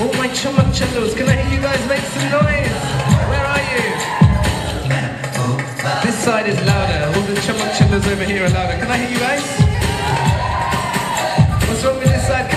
All my chumma can I hear you guys make some noise? Where are you? Oh, this side is louder, all the chumma over here are louder. Can I hear you guys? What's wrong with this side?